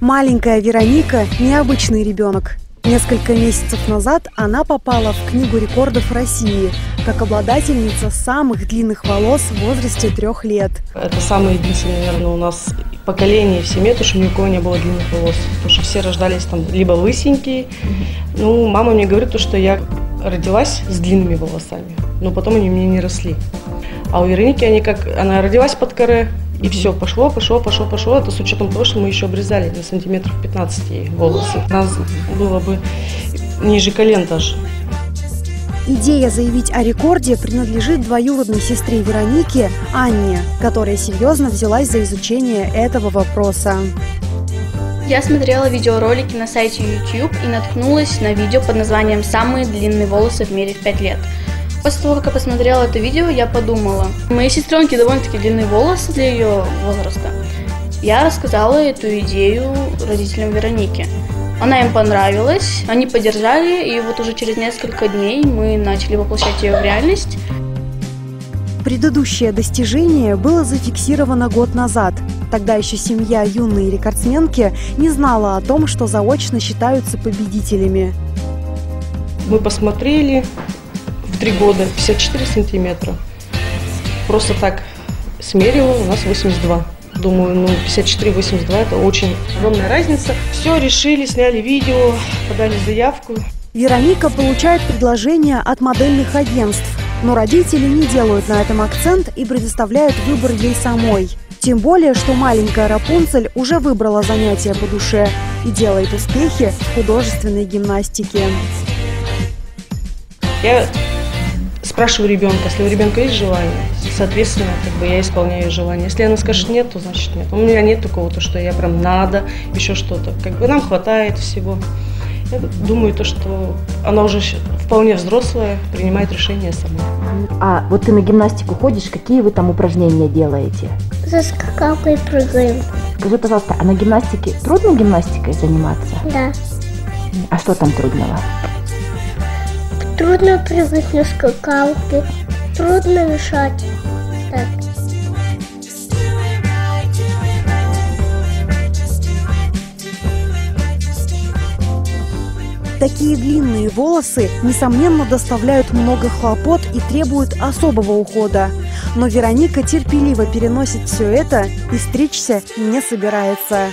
Маленькая Вероника – необычный ребенок. Несколько месяцев назад она попала в Книгу рекордов России как обладательница самых длинных волос в возрасте трех лет. Это самое единственное, наверное, у нас поколение в семье, то, что ни у кого не было длинных волос. Потому что все рождались там либо лысенькие. Ну, мама мне говорит, то, что я родилась с длинными волосами, но потом они мне не росли. А у Вероники они как, она родилась под коре, и все, пошло, пошло, пошло, пошло. Это с учетом того, что мы еще обрезали на сантиметров 15 ей волосы. У нас было бы ниже колен даже. Идея заявить о рекорде принадлежит двоюродной сестре Вероники Анне, которая серьезно взялась за изучение этого вопроса. Я смотрела видеоролики на сайте YouTube и наткнулась на видео под названием «Самые длинные волосы в мире в 5 лет». После того, как я посмотрела это видео, я подумала, у моей сестренки довольно-таки длинные волосы для ее возраста. Я рассказала эту идею родителям Вероники. Она им понравилась, они поддержали, и вот уже через несколько дней мы начали воплощать ее в реальность. Предыдущее достижение было зафиксировано год назад. Тогда еще семья юной рекордсменки не знала о том, что заочно считаются победителями. Мы посмотрели, три года 54 сантиметра. Просто так смерила, у нас 82. Думаю, ну 54-82 это очень огромная разница. Все, решили, сняли видео, подали заявку. Вероника получает предложение от модельных агентств, но родители не делают на этом акцент и предоставляют выбор ей самой. Тем более, что маленькая Рапунцель уже выбрала занятие по душе и делает успехи в художественной гимнастике. Я спрашиваю ребенка, если у ребенка есть желание, соответственно, как бы я исполняю желание. Если она скажет нет, то значит нет. У меня нет такого, то, что я прям надо, еще что-то. Как бы нам хватает всего. Я думаю, то, что она уже вполне взрослая, принимает решение сама. А вот ты на гимнастику ходишь, какие вы там упражнения делаете? За скакалкой прыгаем. Скажи, пожалуйста, а на гимнастике трудно гимнастикой заниматься? Да. А что там трудного? Трудно прыгать на скакалке, трудно мешать. Так. Такие длинные волосы, несомненно, доставляют много хлопот и требуют особого ухода. Но Вероника терпеливо переносит все это и стричься не собирается.